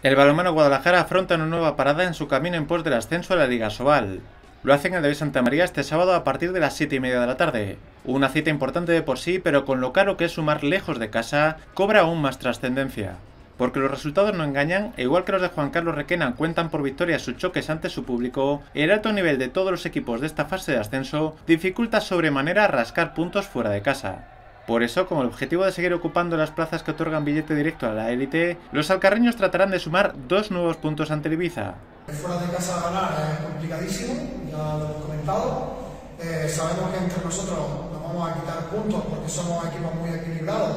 El balonmano Guadalajara afronta una nueva parada en su camino en pos del ascenso a la Liga Sobal. Lo hacen en el de Santa María este sábado a partir de las 7 y media de la tarde. Una cita importante de por sí, pero con lo caro que es sumar lejos de casa, cobra aún más trascendencia. Porque los resultados no engañan, e igual que los de Juan Carlos Requena cuentan por victorias sus choques ante su público, el alto nivel de todos los equipos de esta fase de ascenso dificulta sobremanera rascar puntos fuera de casa. Por eso, con el objetivo de seguir ocupando las plazas que otorgan billete directo a la élite, los alcarreños tratarán de sumar dos nuevos puntos ante el Ibiza. Fuera de casa ganar es complicadísimo, ya lo hemos comentado. Eh, sabemos que entre nosotros nos vamos a quitar puntos porque somos equipos muy equilibrados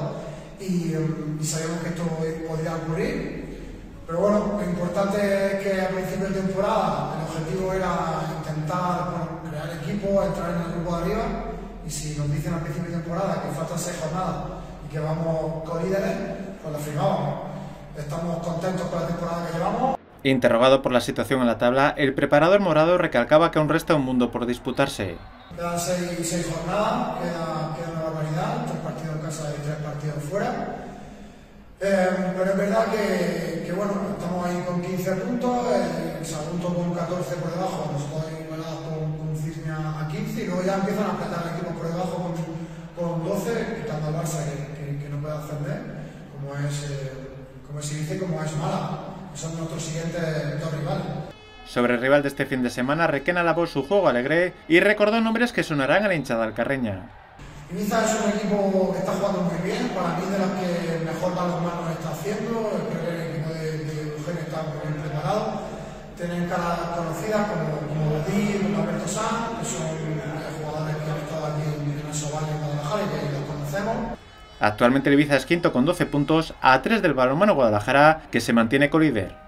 y, mm, sabemos que esto podría ocurrir. Pero bueno, lo importante es que a principio de temporada el objetivo era intentar crear equipo, entrar en el grupo de arriba y si nos dicen al principio de temporada que faltan seis jornadas y que vamos con líderes, pues lo firmamos. Estamos contentos con la temporada que llevamos. Interrogado por la situación en la tabla, el preparador morado recalcaba que aún resta un mundo por disputarse. Quedan seis, jornadas, queda, queda, una barbaridad, tres partidos en casa y tres partidos fuera. Eh, pero es verdad que, que, bueno, estamos ahí con 15 puntos, el, segundo con 14 por debajo, nosotros a 15 y luego ya empiezan a apretar el equipo por debajo con, con 12, quitando al Barça que, que, no puede ascender, como es, eh, como se dice, como es mala son nuestros siguientes dos rivales. Sobre el rival de este fin de semana, Requena alabó su juego alegre y recordó nombres que sonarán a la hinchada alcarreña. Ibiza es un equipo que está jugando muy bien, para mí de los que mejor manos está haciendo, el equipo de, de mujeres está muy bien preparado, tienen caras conocidas como, como como Alberto Sanz, que son jugadores que han estado aquí en el Sobal y Guadalajara y que los conocemos. Actualmente el Ibiza es quinto con 12 puntos a 3 del balonmano Guadalajara que se mantiene colíder.